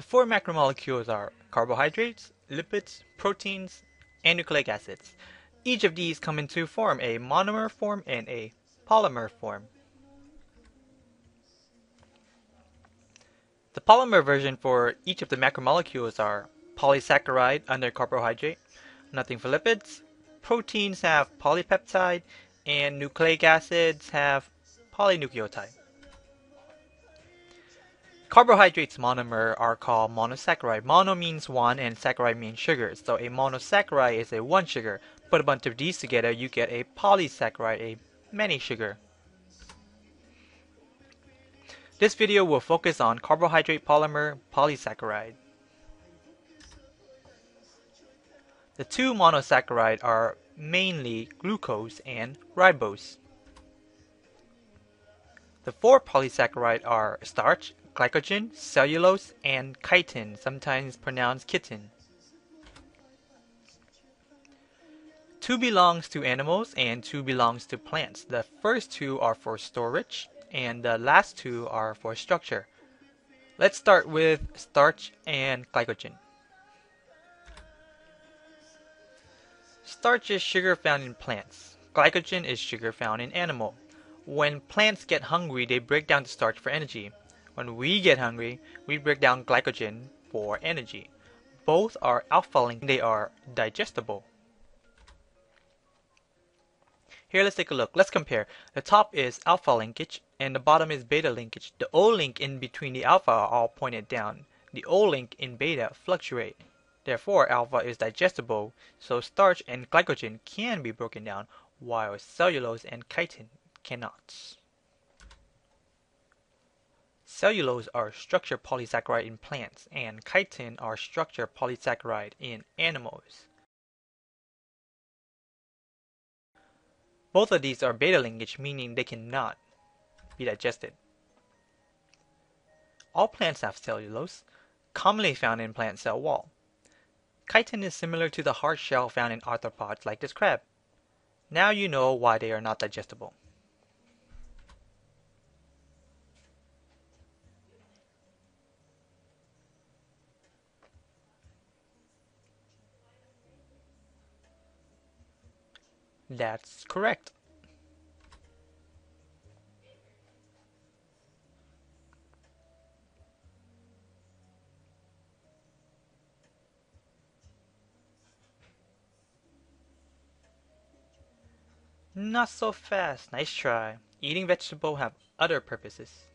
The four macromolecules are carbohydrates, lipids, proteins, and nucleic acids. Each of these come in two form, a monomer form and a polymer form. The polymer version for each of the macromolecules are polysaccharide under carbohydrate, nothing for lipids, proteins have polypeptide, and nucleic acids have polynucleotide. Carbohydrates monomer are called monosaccharide. Mono means one and saccharide means sugar. So a monosaccharide is a one sugar. Put a bunch of these together, you get a polysaccharide, a many sugar. This video will focus on carbohydrate polymer polysaccharide. The two monosaccharide are mainly glucose and ribose. The four polysaccharide are starch, glycogen, cellulose, and chitin, sometimes pronounced kitten. Two belongs to animals and two belongs to plants. The first two are for storage and the last two are for structure. Let's start with starch and glycogen. Starch is sugar found in plants. Glycogen is sugar found in animal. When plants get hungry, they break down the starch for energy. When we get hungry, we break down glycogen for energy. Both are alpha linked, they are digestible. Here, let's take a look. Let's compare. The top is alpha linkage and the bottom is beta linkage. The O link in between the alpha are all pointed down. The O link in beta fluctuate. Therefore, alpha is digestible, so starch and glycogen can be broken down, while cellulose and chitin cannot. Cellulose are structure polysaccharide in plants, and chitin are structure polysaccharide in animals. Both of these are beta linkage, meaning they cannot be digested. All plants have cellulose, commonly found in plant cell wall. Chitin is similar to the hard shell found in arthropods like this crab. Now you know why they are not digestible. That's correct. Not so fast. Nice try. Eating vegetable have other purposes.